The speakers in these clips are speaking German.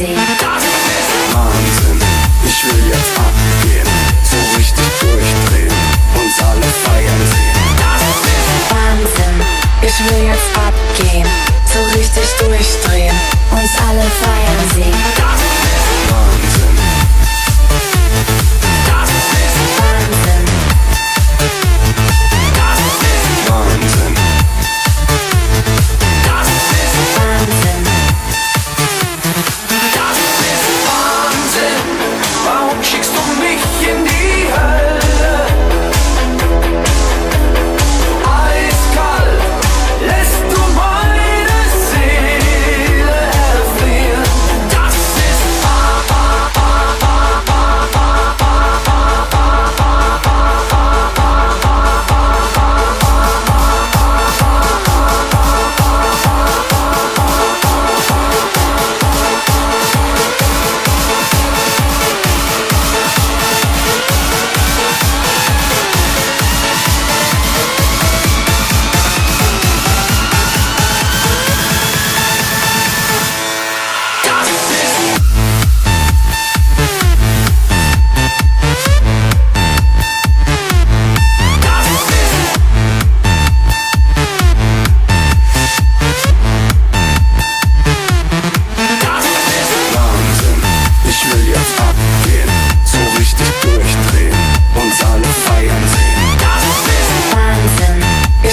Wahnsinn. Wahnsinn, ich will jetzt abgehen, so richtig durchdrehen, uns alle feiern sehen. Wahnsinn, ich will jetzt abgehen, so richtig durchdrehen, uns alle feiern sehen.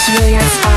experience